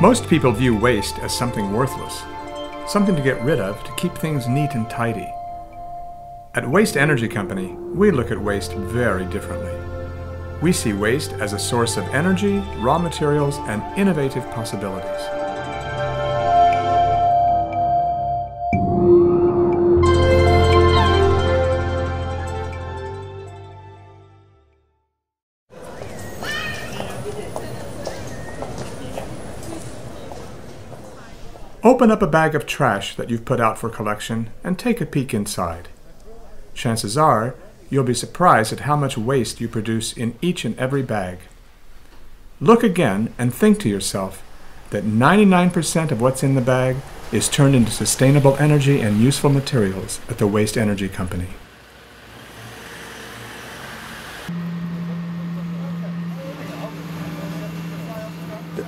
Most people view waste as something worthless, something to get rid of to keep things neat and tidy. At Waste Energy Company, we look at waste very differently. We see waste as a source of energy, raw materials, and innovative possibilities. Open up a bag of trash that you've put out for collection and take a peek inside. Chances are you'll be surprised at how much waste you produce in each and every bag. Look again and think to yourself that 99% of what's in the bag is turned into sustainable energy and useful materials at the Waste Energy Company.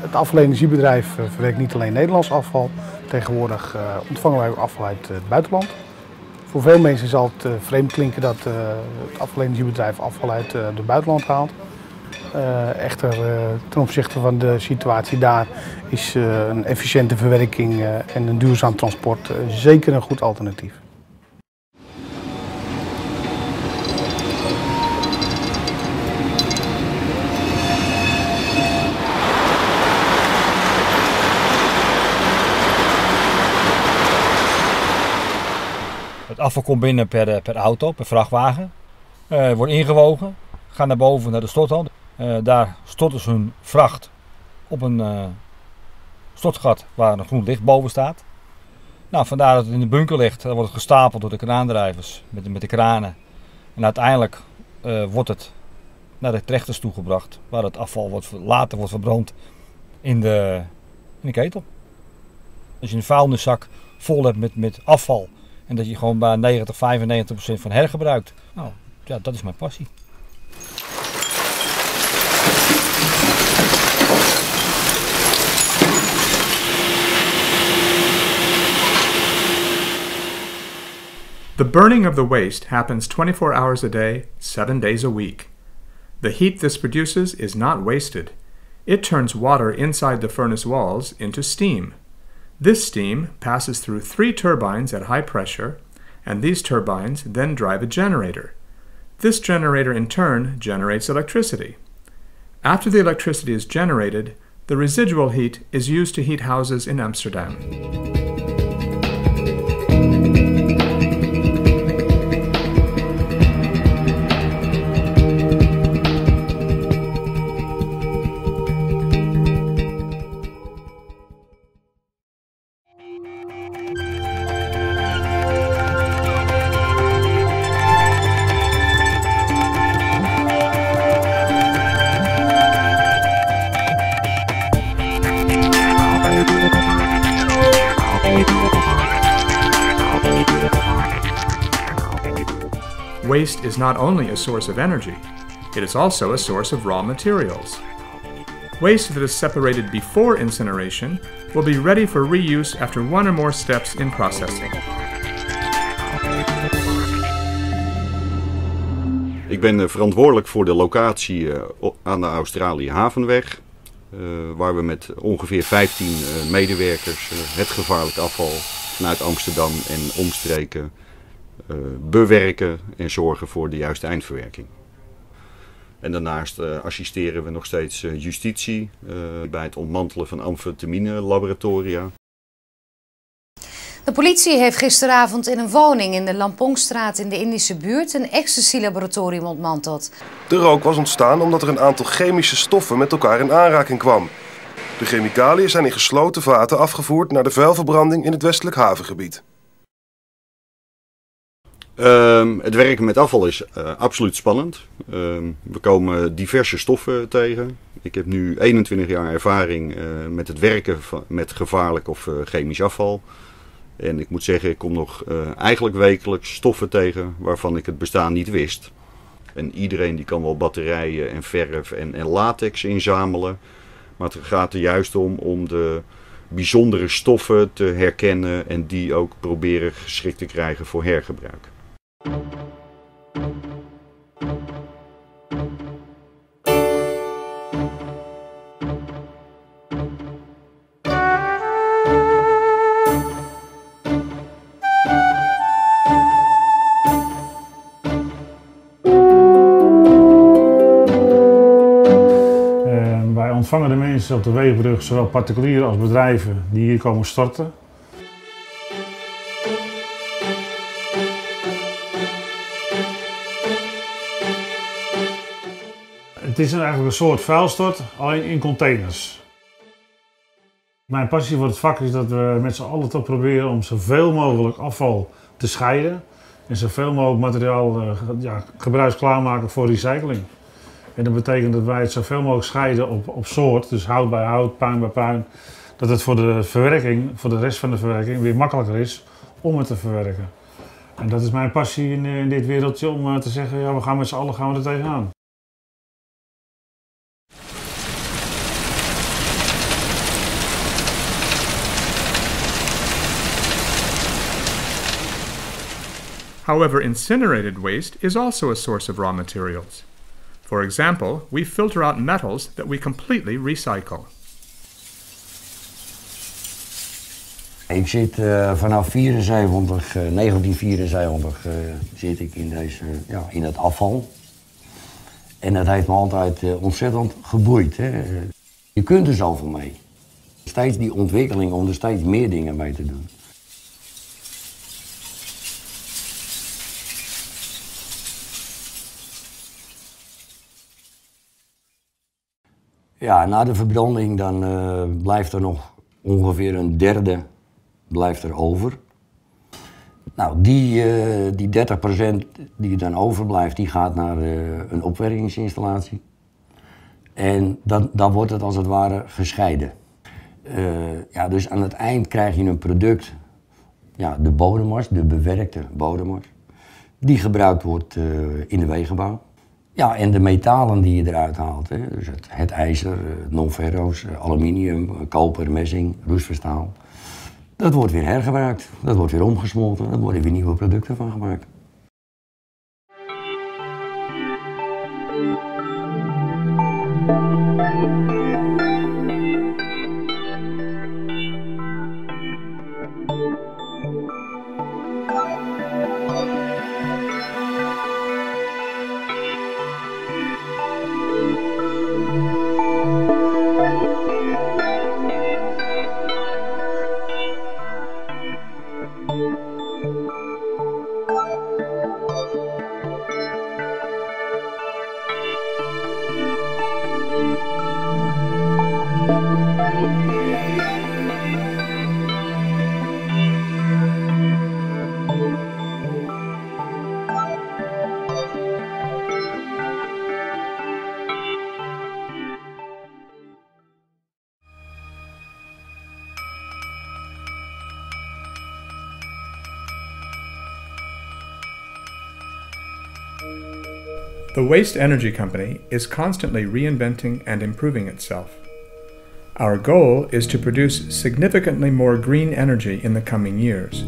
Het afvalenergiebedrijf eh, verwerkt niet alleen Nederlands afval. Tegenwoordig uh, ontvangen wij ook afval uit het buitenland. Voor veel mensen zal het vreemd klinken dat het afvalenergiebedrijf afval uit het buitenland haalt. echter, ten opzichte van de situatie daar is een efficiënte verwerking en een duurzaam transport zeker een goed alternatief. Het afval komt binnen per, eh, per auto, per vrachtwagen. Uh, wordt ingewogen, gaat naar boven naar de storthal. Uh, daar storten ze hun vracht op een uh, stortgat waar een groen licht boven staat. Nou, vandaar dat het in de bunker ligt. Dan wordt het gestapeld door de kraandrijvers met de, met de kranen. En uiteindelijk wordt het naar de trechters toegebracht, waar het afval wordt, later wordt verbrand in de, in de ketel. Als je een vuilniszak vol hebt met, met afval en dat je gewoon bij 90, 95 procent van hergebruikt. Nou, ja, dat is mijn passie. The burning of the waste happens 24 hours a day, 7 days a week. The heat this produces is not wasted. It turns water inside the furnace walls into steam. This steam passes through three turbines at high pressure, and these turbines then drive a generator. This generator in turn generates electricity. After the electricity is generated, the residual heat is used to heat houses in Amsterdam. Waste is not only a source of energy, it is also a source of raw materials. Waste that is separated before incineration will be ready for reuse after one or more steps in processing. Ik ben eh, verantwoordelijk voor de locatie eh, aan de Australië Havenweg. Uh, waar we met ongeveer 15 uh, medewerkers het gevaarlijk afval vanuit Amsterdam en omstreken bewerken en zorgen voor de juiste eindverwerking. En daarnaast uh, assisteren we nog steeds uh, justitie bij het ontmantelen van amfetamine laboratoria. De politie heeft gisteravond in een woning in de Lampongstraat in de Indische buurt een ecstasy-laboratorium ontmanteld. De rook was ontstaan omdat er een aantal chemische stoffen met elkaar in aanraking kwam. De chemicaliën zijn in gesloten vaten afgevoerd naar de vuilverbranding in het westelijk havengebied. Um, het werken met afval is uh, absoluut spannend. Um, we komen diverse stoffen tegen. Ik heb nu 21 jaar ervaring uh, met het werken met gevaarlijk of uh, chemisch afval. En ik moet zeggen, ik kom nog eigenlijk wekelijks stoffen tegen waarvan ik het bestaan niet wist. En iedereen die kan wel batterijen en verf en, en latex inzamelen. Maar het gaat er juist om om de bijzondere stoffen te herkennen en die ook proberen geschikt te krijgen voor hergebruik. Ontvangen de mensen op de Wegenbrug, zowel particulieren als bedrijven die hier komen storten. Het is eigenlijk een soort vuilstort, alleen in containers. Mijn passie voor het vak is dat we met z'n allen toch proberen om zoveel mogelijk afval te scheiden. En zoveel mogelijk materiaal uh, ja, gebruiksklaar maken voor recycling. En dat betekent dat wij het zoveel mogelijk scheiden op, op soort, dus hout bij hout, puin bij puin. Dat het voor de verwerking, voor de rest van de verwerking, weer makkelijker is om het te verwerken. En dat is mijn passie in, in dit wereldje om uh, te zeggen, ja, we gaan met z'n allen gaan we er tegenaan. However, incinerated waste is also a source of raw materials. For example, we filter out metals that we completely recycle. Ik zit uh, vanaf 74, uh, 1974 uh, zit ik in, deze, ja, in het afval. En dat heeft me altijd uh, ontzettend geboeid. Hè. Je kunt er zoveel mee. Steeds die ontwikkeling om er steeds meer dingen mee te doen. Ja, na de verbranding dan uh, blijft er nog ongeveer een derde blijft er over. Nou, die, uh, die 30% die dan overblijft, die gaat naar uh, een opwerkingsinstallatie. En dan, dan wordt het als het ware gescheiden. ja, dus aan het eind krijg je een product, ja, de bodemmars, de bewerkte bodemmars, die gebruikt wordt in de wegenbouw. Ja, en de metalen die je eruit haalt. Hè. Dus het, het ijzer, eh, non-ferro's, eh, aluminium, eh, koper, messing, roestverstaal. Dat wordt weer hergebruikt. Dat wordt weer omgesmolten. Daar worden weer nieuwe producten van gemaakt. The Waste Energy Company is constantly reinventing and improving itself. Our goal is to produce significantly more green energy in the coming years.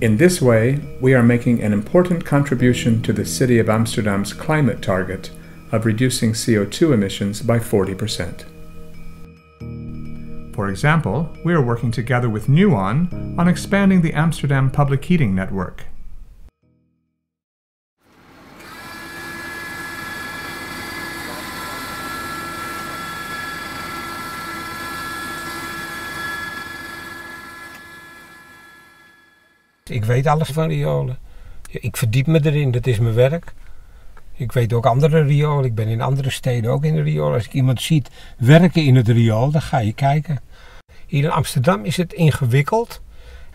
In this way, we are making an important contribution to the City of Amsterdam's climate target of reducing CO2 emissions by 40%. For example, we are working together with Nuon on expanding the Amsterdam public heating network. Ik weet alles van riolen. Ik verdiep me erin, dat is mijn werk. Ik weet ook andere riolen. Ik ben in andere steden ook in de riool. Als ik iemand ziet werken in het riool, dan ga je kijken. Hier in Amsterdam is het ingewikkeld,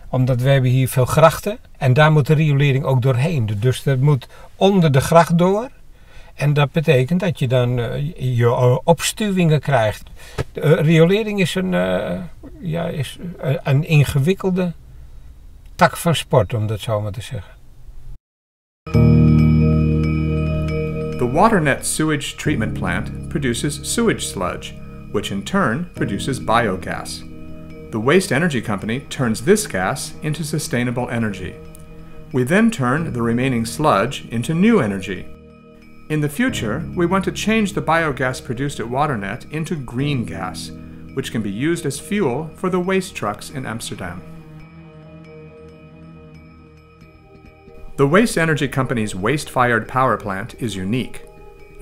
omdat we hebben hier veel grachten. En daar moet de riolering ook doorheen. Dus dat moet onder de gracht door. En dat betekent dat je dan uh, je uh, opstuwingen krijgt. De uh, riolering is een, ja, is een ingewikkelde tak van sport, om dat zo maar te zeggen. The WaterNet sewage treatment plant produces sewage sludge, which in turn produces biogas. The Waste Energy Company turns this gas into sustainable energy. We then turn the remaining sludge into new energy. In the future, we want to change the biogas produced at WaterNet into green gas, which can be used as fuel for the waste trucks in Amsterdam. The Waste Energy Company's waste-fired power plant is unique.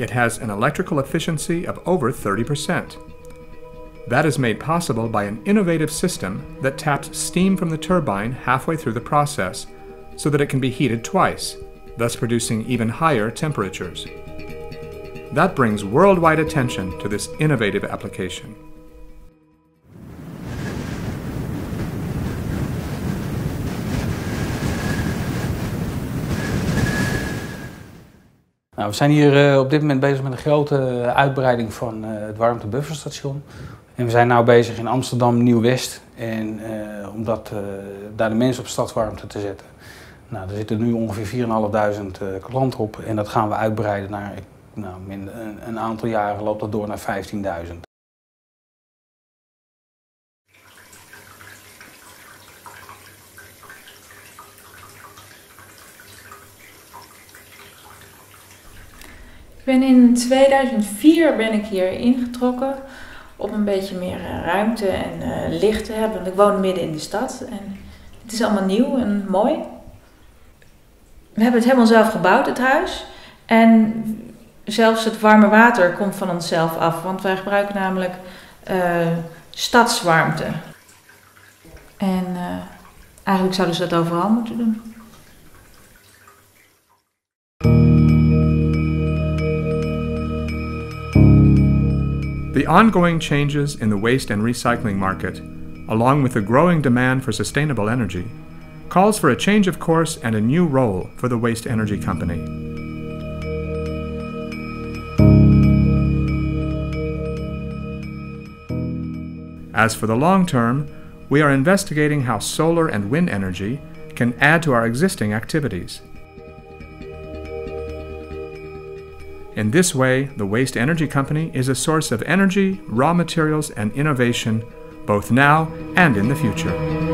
It has an electrical efficiency of over 30%. That is made possible by an innovative system that taps steam from the turbine halfway through the process so that it can be heated twice, thus producing even higher temperatures. That brings worldwide attention to this innovative application. Nou, we zijn hier uh, op dit moment bezig met een grote uitbreiding van uh, het warmtebufferstation. En we zijn nu bezig in Amsterdam Nieuw-West. En om daar de mensen op stadswarmte te zetten. Nou, er zitten nu ongeveer 4.500 klanten op. En dat gaan we uitbreiden naar, nou, een, een aantal jaren loopt dat door naar 15.000. ben in 2004 ben ik hier ingetrokken om een beetje meer eh, ruimte en uh, licht te hebben. Want ik woon midden in de stad en het is allemaal nieuw en mooi. We hebben het helemaal zelf gebouwd, het huis. En zelfs het warme water komt van onszelf af, want wij gebruiken namelijk uh, stadswarmte. En eigenlijk zouden ze dat overal moeten doen. Ongoing changes in the waste and recycling market, along with the growing demand for sustainable energy, calls for a change of course and a new role for the Waste Energy Company. As for the long term, we are investigating how solar and wind energy can add to our existing activities. In this way, the Waste Energy Company is a source of energy, raw materials, and innovation both now and in the future.